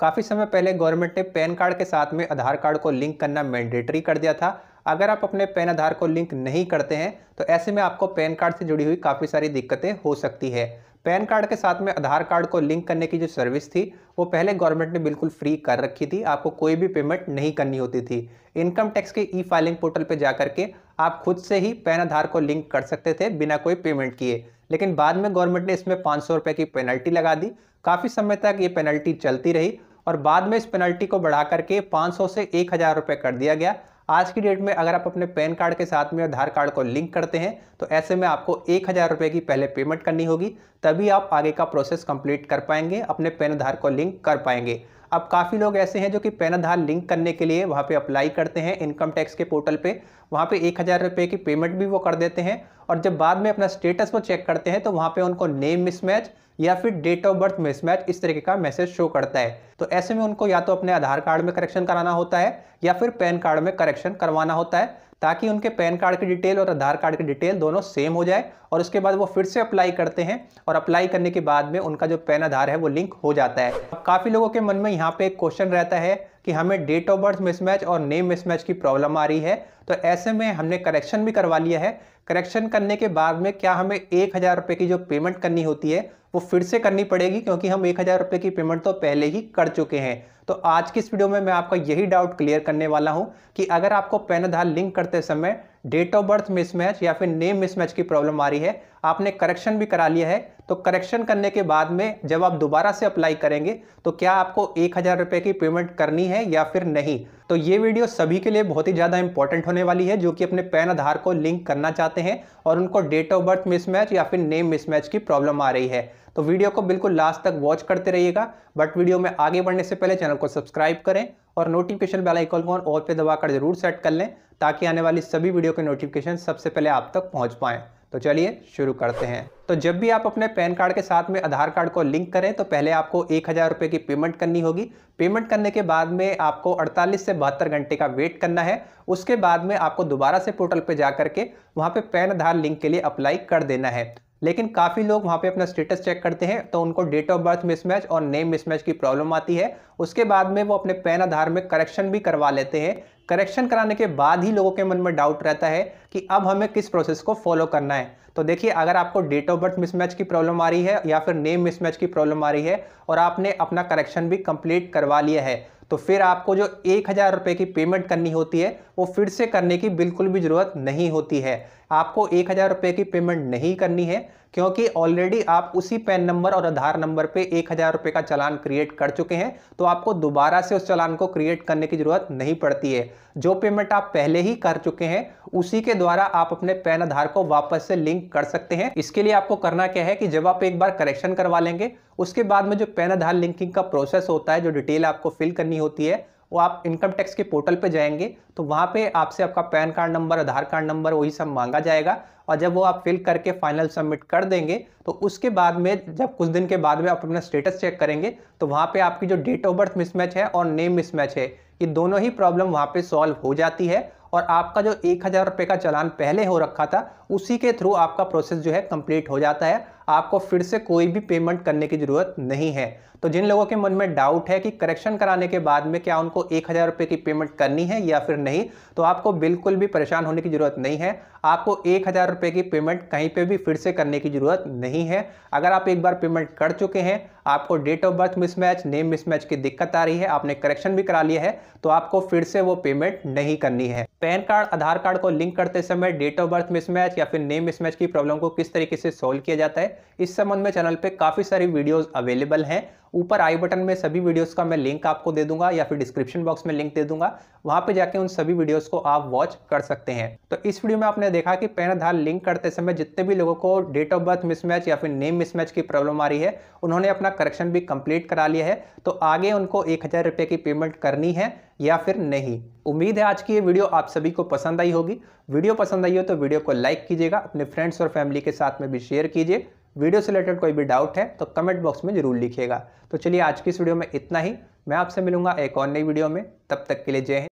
काफ़ी समय पहले गवर्नमेंट ने पैन कार्ड के साथ में आधार कार्ड को लिंक करना मैंडेटरी कर दिया था। अगर आप अपने पैन आधार को लिंक नहीं करते हैं तो ऐसे में आपको पैन कार्ड से जुड़ी हुई काफ़ी सारी दिक्कतें हो सकती है। पैन कार्ड के साथ में आधार कार्ड को लिंक करने की जो सर्विस थी, वो पहले गवर्नमेंट ने बिल्कुल फ्री कर रखी थी। आपको कोई भी पेमेंट नहीं करनी होती थी। इनकम टैक्स के ई फाइलिंग पोर्टल पर जा करके आप खुद से ही पैन आधार को लिंक कर सकते थे बिना कोई पेमेंट किए। लेकिन बाद में गवर्नमेंट ने इसमें पाँच सौ की पेनल्टी लगा दी। काफ़ी समय तक ये पेनल्टी चलती रही और बाद में इस पेनल्टी को बढ़ा करके 500 से एक हज़ार रुपये कर दिया गया। आज की डेट में अगर आप अपने पैन कार्ड के साथ में आधार कार्ड को लिंक करते हैं तो ऐसे में आपको एक हज़ार रुपये की पहले पेमेंट करनी होगी। तभी आप आगे का प्रोसेस कंप्लीट कर पाएँगे, अपने पैन आधार को लिंक कर पाएँगे। अब काफ़ी लोग ऐसे हैं जो कि पैन आधार लिंक करने के लिए वहाँ पे अप्लाई करते हैं इनकम टैक्स के पोर्टल पे। वहाँ पे एक हज़ार रुपये की पेमेंट भी वो कर देते हैं। और जब बाद में अपना स्टेटस वो चेक करते हैं तो वहाँ पे उनको नेम मिसमैच या फिर डेट ऑफ़ बर्थ मिसमैच इस तरीके का मैसेज शो करता है। तो ऐसे में उनको या तो अपने आधार कार्ड में करेक्शन कराना होता है या फिर पैन कार्ड में करेक्शन करवाना होता है, ताकि उनके पैन कार्ड की डिटेल और आधार कार्ड की डिटेल दोनों सेम हो जाए और उसके बाद वो फिर से अप्लाई करते हैं और अप्लाई करने के बाद में उनका जो पैन आधार है वो लिंक हो जाता है। काफ़ी लोगों के मन में यहाँ पे एक क्वेश्चन रहता है कि हमें डेट ऑफ़ बर्थ मिसमैच और नेम मिसमैच की प्रॉब्लम आ रही है तो ऐसे में हमने करेक्शन भी करवा लिया है। करेक्शन करने के बाद में क्या हमें एक हज़ार रुपये की जो पेमेंट करनी होती है, वो फिर से करनी पड़ेगी, क्योंकि हम एक हज़ार रुपये की पेमेंट तो पहले ही कर चुके हैं। तो आज की इस वीडियो में मैं आपका यही डाउट क्लियर करने वाला हूँ कि अगर आपको पैन आधार लिंक करते समय डेट ऑफ़ बर्थ मिसमैच या फिर नेम मिसमैच की प्रॉब्लम आ रही है, आपने करेक्शन भी करा लिया है। तो करेक्शन करने के बाद में जब आप दोबारा से अप्लाई करेंगे तो क्या आपको एक हज़ार रुपये की पेमेंट करनी है या फिर नहीं? तो ये वीडियो सभी के लिए बहुत ही ज़्यादा इंपॉर्टेंट होने वाली है, जो कि अपने पैन आधार को लिंक करना चाहते हैं और उनको डेट ऑफ़ बर्थ मिसमैच या फिर नेम मिसमैच की प्रॉब्लम आ रही है। तो वीडियो को बिल्कुल लास्ट तक वॉच करते रहिएगा बट वीडियो में आगे बढ़ने से पहले चैनल को सब्सक्राइब करें और नोटिफिकेशन बेल आइकॉन को ऑल पे दबाकर ज़रूर सेट कर लें, ताकि आने वाली सभी वीडियो के नोटिफिकेशन सबसे पहले आप तक पहुँच पाएँ। तो चलिए शुरू करते हैं। तो जब भी आप अपने पैन कार्ड के साथ में आधार कार्ड को लिंक करें तो पहले आपको एक हज़ार रुपये की पेमेंट करनी होगी। पेमेंट करने के बाद में आपको 48 से बहत्तर घंटे का वेट करना है। उसके बाद में आपको दोबारा से पोर्टल पर जा करके वहाँ पर पैन आधार लिंक के लिए अप्लाई कर देना है। लेकिन काफ़ी लोग वहाँ पे अपना स्टेटस चेक करते हैं तो उनको डेट ऑफ़ बर्थ मिसमैच और नेम मिसमैच की प्रॉब्लम आती है। उसके बाद में वो अपने पैन आधार में करेक्शन भी करवा लेते हैं। करेक्शन कराने के बाद ही लोगों के मन में डाउट रहता है कि अब हमें किस प्रोसेस को फॉलो करना है। तो देखिए, अगर आपको डेट ऑफ़ बर्थ मिसमैच की प्रॉब्लम आ रही है या फिर नेम मिसमैच की प्रॉब्लम आ रही है और आपने अपना करेक्शन भी कंप्लीट करवा लिया है तो फिर आपको जो एक हज़ार रुपये की पेमेंट करनी होती है, वो फिर से करने की बिल्कुल भी ज़रूरत नहीं होती है। आपको एक हज़ार रुपये की पेमेंट नहीं करनी है क्योंकि ऑलरेडी आप उसी पैन नंबर और आधार नंबर पे एक हज़ार रुपये का चालान क्रिएट कर चुके हैं तो आपको दोबारा से उस चालान को क्रिएट करने की ज़रूरत नहीं पड़ती है। जो पेमेंट आप पहले ही कर चुके हैं, उसी के द्वारा आप अपने पैन आधार को वापस से लिंक कर सकते हैं। इसके लिए आपको करना क्या है कि जब आप एक बार करेक्शन करवा लेंगे, उसके बाद में जो पैन आधार लिंकिंग का प्रोसेस होता है, जो डिटेल आपको फिल करनी होती है वो आप इनकम टैक्स के पोर्टल पे जाएँगे तो वहाँ पे आपसे आपका PAN card number Aadhaar card number वही सब मांगा जाएगा। और जब वो आप फिल करके फाइनल सबमिट कर देंगे तो उसके बाद में, जब कुछ दिन के बाद में आप अपना स्टेटस चेक करेंगे तो वहाँ पर आपकी जो डेट ऑफ़ बर्थ मिसमैच है और नेम मिसमैच है, ये दोनों ही प्रॉब्लम वहाँ पर सॉल्व हो जाती है। और आपका जो एक हज़ार रुपये का चलान पहले हो रखा था, उसी के थ्रू आपका प्रोसेस जो है कंप्लीट हो जाता है। आपको फिर से कोई भी पेमेंट करने की ज़रूरत नहीं है। तो जिन लोगों के मन में डाउट है कि करेक्शन कराने के बाद में क्या उनको एक हज़ार रुपये की पेमेंट करनी है या फिर नहीं तो आपको बिल्कुल भी परेशान होने की ज़रूरत नहीं है। आपको एक हज़ार रुपये की पेमेंट कहीं पे भी फिर से करने की ज़रूरत नहीं है। अगर आप एक बार पेमेंट कर चुके हैं, आपको date of birth mismatch name mismatch की दिक्कत आ रही है, आपने करेक्शन भी करा लिया है तो आपको फिर से वो पेमेंट नहीं करनी है। पैन कार्ड, आधार कार्ड को लिंक करते समय डेट ऑफ़ बर्थ मिसमैच या फिर नेम मिसमैच की प्रॉब्लम को किस तरीके से सोल्व किया जाता है? इस संबंध में चैनल पे काफ़ी सारी वीडियोस अवेलेबल हैं। ऊपर आई बटन में सभी वीडियोस का मैं लिंक आपको दे दूँगा या फिर डिस्क्रिप्शन बॉक्स में लिंक दे दूँगा। वहाँ पे जाके उन सभी वीडियोस को आप वॉच कर सकते हैं। तो इस वीडियो में आपने देखा कि पैन आधार लिंक करते समय जितने भी लोगों को डेट ऑफ़ बर्थ मिसमैच या फिर नेम मिसमैच की प्रॉब्लम आ रही है, उन्होंने अपना करेक्शन भी कंप्लीट करा लिया है। तो आगे उनको एक की पेमेंट करनी है या फिर नहीं। उम्मीद है आज की ये वीडियो आप सभी को पसंद आई होगी। वीडियो पसंद आई हो तो वीडियो को लाइक कीजिएगा, अपने फ्रेंड्स और फैमिली के साथ में भी शेयर कीजिए। वीडियो से रिलेटेड कोई भी डाउट है तो कमेंट बॉक्स में ज़रूर लिखिएगा। तो चलिए आज की इस वीडियो में इतना ही। मैं आपसे मिलूँगा एक और नई वीडियो में। तब तक के लिए जय हिंद।